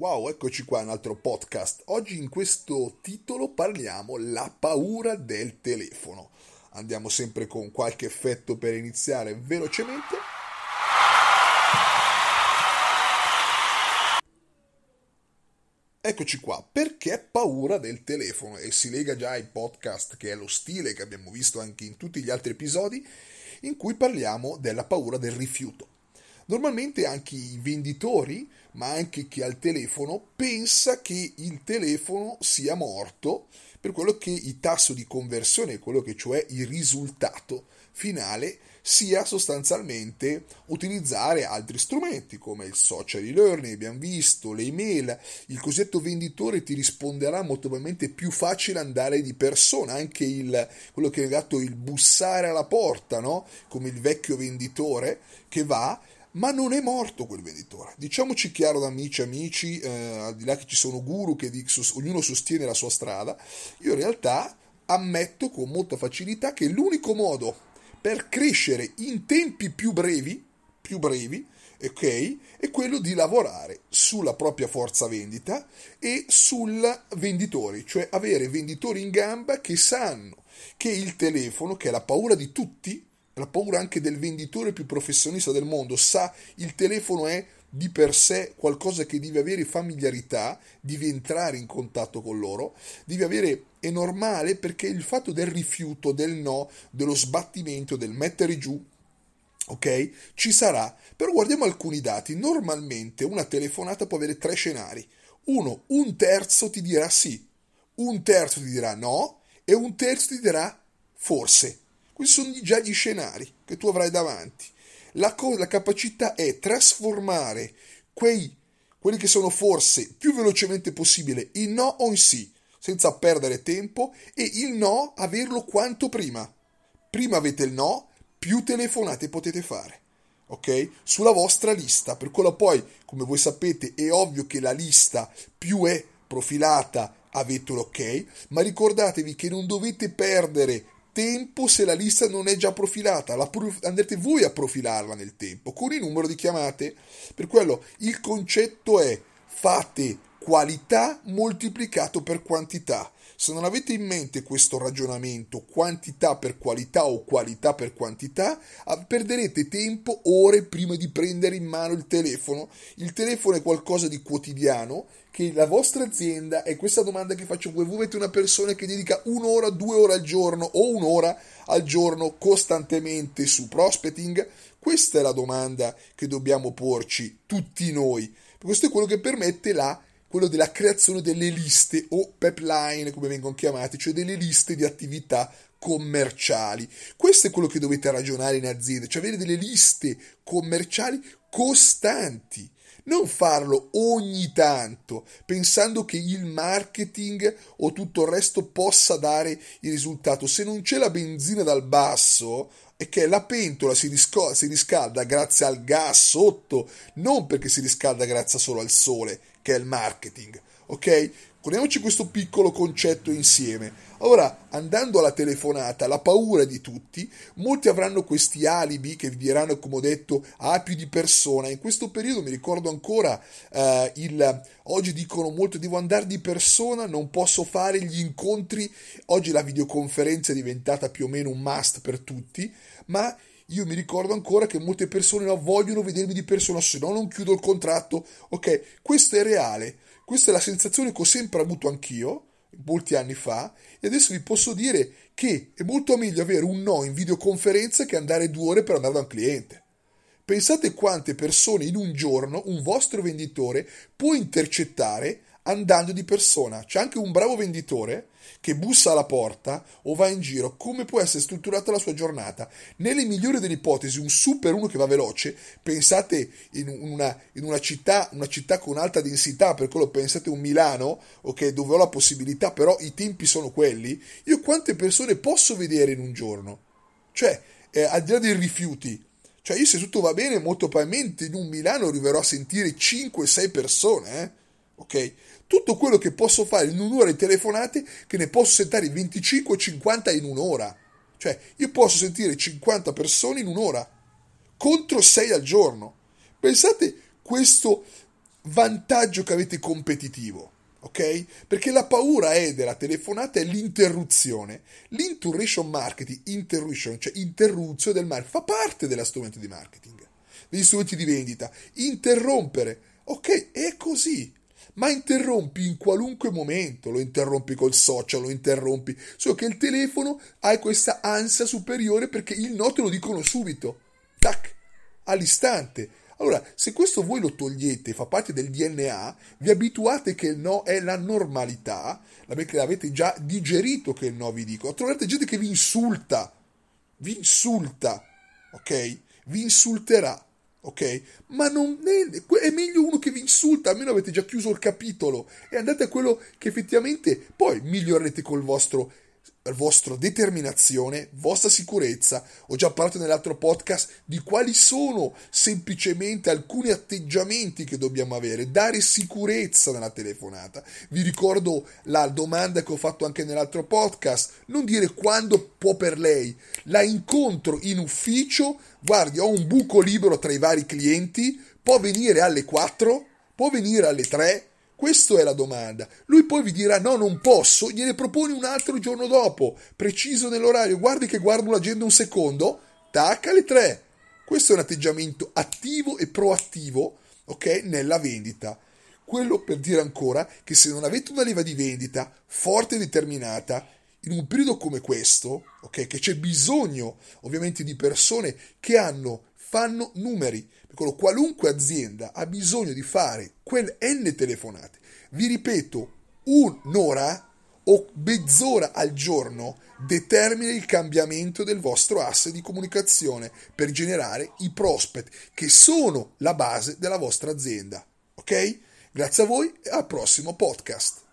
Wow, eccoci qua un altro podcast. Oggi in questo titolo parliamo la paura del telefono. Andiamo sempre con qualche effetto per iniziare velocemente. Eccoci qua, perché paura del telefono? E si lega già ai podcast che è lo stile che abbiamo visto anche in tutti gli altri episodi in cui parliamo della paura del rifiuto. Normalmente anche i venditori, ma anche chi ha il telefono, pensa che il telefono sia morto per quello che il tasso di conversione, quello che cioè il risultato finale, sia sostanzialmente utilizzare altri strumenti come il social e-learning, abbiamo visto, le email, il cosiddetto venditore ti risponderà molto probabilmente più facile andare di persona, anche il, quello che è legato il bussare alla porta, no? come il vecchio venditore che va ma non è morto quel venditore. Diciamoci chiaro da amici amici, eh, al di là che ci sono guru che di, ognuno sostiene la sua strada, io in realtà ammetto con molta facilità che l'unico modo per crescere in tempi più brevi, più brevi, ok, è quello di lavorare sulla propria forza vendita e sul venditori, cioè avere venditori in gamba che sanno che il telefono, che è la paura di tutti, la paura anche del venditore più professionista del mondo, sa il telefono è di per sé qualcosa che deve avere familiarità, deve entrare in contatto con loro, deve avere, è normale perché il fatto del rifiuto, del no, dello sbattimento, del mettere giù, ok? Ci sarà. Però guardiamo alcuni dati. Normalmente una telefonata può avere tre scenari. Uno, un terzo ti dirà sì, un terzo ti dirà no e un terzo ti dirà forse. Questi sono già gli scenari che tu avrai davanti. La, co- la capacità è trasformare quei, quelli che sono forse più velocemente possibile in no o in sì, senza perdere tempo, e il no averlo quanto prima. Prima avete il no, più telefonate potete fare. Ok? Sulla vostra lista. Per quello poi, come voi sapete, è ovvio che la lista più è profilata avete l'ok, ma ricordatevi che non dovete perdere tempo se la lista non è già profilata, la prof- andrete voi a profilarla nel tempo con il numero di chiamate. Per quello il concetto è fate qualità moltiplicato per quantità. Se non avete in mente questo ragionamento, quantità per qualità o qualità per quantità, perderete tempo, ore prima di prendere in mano il telefono. Il telefono è qualcosa di quotidiano che la vostra azienda, è questa domanda che faccio voi, avete una persona che dedica un'ora, due ore al giorno o un'ora al giorno costantemente su prospecting? Questa è la domanda che dobbiamo porci tutti noi. Questo è quello che permette la quello della creazione delle liste o pipeline, come vengono chiamate, cioè delle liste di attività commerciali. Questo è quello che dovete ragionare in azienda, cioè avere delle liste commerciali costanti. Non farlo ogni tanto, pensando che il marketing o tutto il resto possa dare il risultato. Se non c'è la benzina dal basso, e che la pentola si, risco- si riscalda grazie al gas sotto, non perché si riscalda grazie solo al sole che è il marketing. Ok? Poniamoci questo piccolo concetto insieme. Ora, andando alla telefonata, la paura di tutti, molti avranno questi alibi che vi diranno, come ho detto, a più di persona. In questo periodo mi ricordo ancora eh, il oggi dicono molto devo andare di persona, non posso fare gli incontri. Oggi la videoconferenza è diventata più o meno un must per tutti, ma io mi ricordo ancora che molte persone no, vogliono vedermi di persona, se no non chiudo il contratto. Ok, questo è reale. Questa è la sensazione che ho sempre avuto anch'io, molti anni fa, e adesso vi posso dire che è molto meglio avere un no in videoconferenza che andare due ore per andare da un cliente. Pensate quante persone in un giorno un vostro venditore può intercettare andando di persona. C'è anche un bravo venditore che bussa alla porta o va in giro, come può essere strutturata la sua giornata. Nelle migliori delle ipotesi, un super uno che va veloce, pensate in una, in una, città, una città con alta densità, per quello pensate un Milano, ok, dove ho la possibilità, però i tempi sono quelli, io quante persone posso vedere in un giorno? Cioè, eh, al di là dei rifiuti, cioè io se tutto va bene, molto probabilmente in un Milano arriverò a sentire 5-6 persone, eh? Ok? Tutto quello che posso fare in un'ora di telefonate, che ne posso sentire 25 o 50 in un'ora. Cioè, io posso sentire 50 persone in un'ora, contro 6 al giorno. Pensate questo vantaggio che avete competitivo. Ok? Perché la paura è della telefonata è l'interruzione. L'interruption marketing, interruption, cioè interruzione del marketing, fa parte della strumento di marketing, degli strumenti di vendita. Interrompere. Ok, è così ma interrompi in qualunque momento, lo interrompi col social, lo interrompi, solo che il telefono hai questa ansia superiore perché il no te lo dicono subito, tac, all'istante. Allora, se questo voi lo togliete, fa parte del DNA, vi abituate che il no è la normalità, l'avete già digerito che il no vi dico, troverete gente che vi insulta, vi insulta, ok? Vi insulterà ok? Ma non è, è, meglio uno che vi insulta, almeno avete già chiuso il capitolo e andate a quello che effettivamente poi migliorerete col vostro vostra determinazione, vostra sicurezza. Ho già parlato nell'altro podcast di quali sono semplicemente alcuni atteggiamenti che dobbiamo avere, dare sicurezza nella telefonata. Vi ricordo la domanda che ho fatto anche nell'altro podcast, non dire quando può per lei. La incontro in ufficio, guardi, ho un buco libero tra i vari clienti, può venire alle 4, può venire alle 3, questa è la domanda. Lui poi vi dirà no, non posso, gliene proponi un altro giorno dopo, preciso nell'orario. Guardi che guardo l'agenda un secondo, tac alle tre. Questo è un atteggiamento attivo e proattivo, ok, nella vendita. Quello per dire ancora che se non avete una leva di vendita forte e determinata, in un periodo come questo, ok, che c'è bisogno ovviamente di persone che hanno, fanno numeri, Piccolo, qualunque azienda ha bisogno di fare quel N telefonate. Vi ripeto, un'ora o mezz'ora al giorno determina il cambiamento del vostro asse di comunicazione per generare i prospect che sono la base della vostra azienda. Ok? Grazie a voi e al prossimo podcast.